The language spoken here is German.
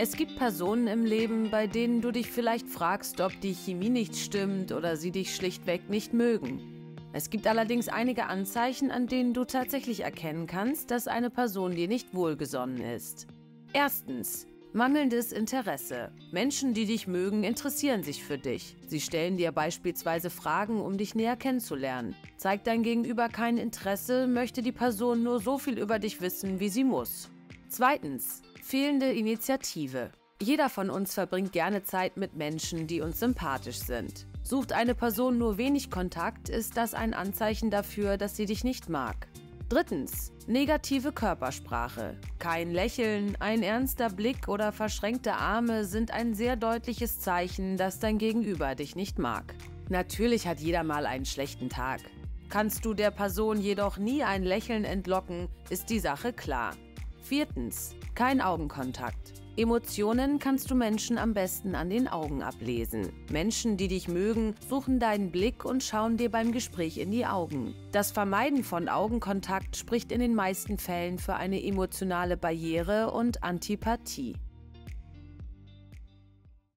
Es gibt Personen im Leben, bei denen du dich vielleicht fragst, ob die Chemie nicht stimmt oder sie dich schlichtweg nicht mögen. Es gibt allerdings einige Anzeichen, an denen du tatsächlich erkennen kannst, dass eine Person dir nicht wohlgesonnen ist. Erstens. Mangelndes Interesse. Menschen, die dich mögen, interessieren sich für dich. Sie stellen dir beispielsweise Fragen, um dich näher kennenzulernen. Zeigt dein Gegenüber kein Interesse, möchte die Person nur so viel über dich wissen, wie sie muss. Zweitens. Fehlende Initiative. Jeder von uns verbringt gerne Zeit mit Menschen, die uns sympathisch sind. Sucht eine Person nur wenig Kontakt, ist das ein Anzeichen dafür, dass sie dich nicht mag. Drittens. Negative Körpersprache. Kein Lächeln, ein ernster Blick oder verschränkte Arme sind ein sehr deutliches Zeichen, dass dein Gegenüber dich nicht mag. Natürlich hat jeder mal einen schlechten Tag. Kannst du der Person jedoch nie ein Lächeln entlocken, ist die Sache klar. Viertens. Kein Augenkontakt. Emotionen kannst du Menschen am besten an den Augen ablesen. Menschen, die dich mögen, suchen deinen Blick und schauen dir beim Gespräch in die Augen. Das Vermeiden von Augenkontakt spricht in den meisten Fällen für eine emotionale Barriere und Antipathie.